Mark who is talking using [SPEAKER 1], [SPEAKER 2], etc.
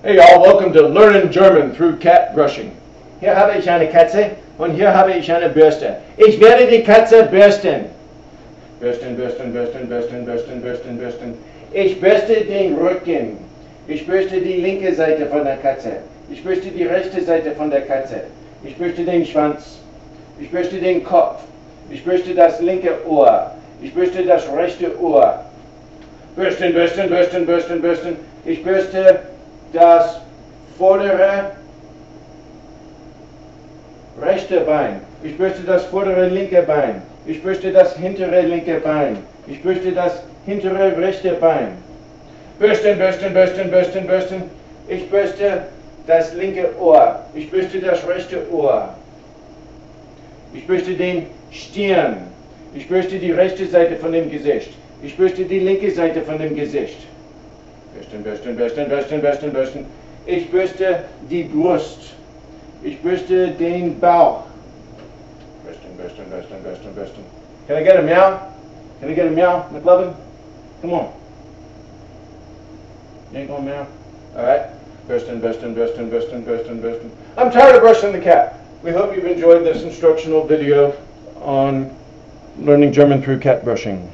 [SPEAKER 1] Hey y'all, welcome to Learning German through Cat Brushing. Hier habe ich eine Katze und hier habe ich eine Bürste. Ich werde die Katze bürsten. Bürsten, bürsten, bürsten, bürsten, bürsten, bürsten, bürsten. Ich bürste den Rücken. Ich bürste die linke Seite von der Katze. Ich bürste die rechte Seite von der Katze. Ich bürste den Schwanz. Ich bürste den Kopf. Ich bürste das linke Ohr. Ich bürste das rechte Ohr. Bürsten, bürsten, bürsten, bürsten, bürsten. Ich bürste das vordere rechte Bein. Ich bürste das vordere linke Bein. Ich bürste das hintere linke Bein. Ich bürste das hintere rechte Bein. Bürsten, bürsten, bürsten, bürsten, bürsten. Ich bürste das linke Ohr. Ich bürste das rechte Ohr. Ich bürste den Stirn. Ich bürste die rechte Seite von dem Gesicht. Ich bürste die linke Seite von dem Gesicht. Bürsten, bürsten, bürsten, bürsten, bürsten, bürsten. Ich bürste die Brust. Ich bürste den Bauch. Bürsten, bürsten, bürsten, bürsten, bürsten. Can I get a meow? Can I get a meow, McLovin? Come on. You ain't gonna meow? Alright. Bürsten, bürsten, bürsten, bürsten, bürsten, bürsten. I'm tired of brushing the cat. We hope you've enjoyed this instructional video on learning German through cat brushing.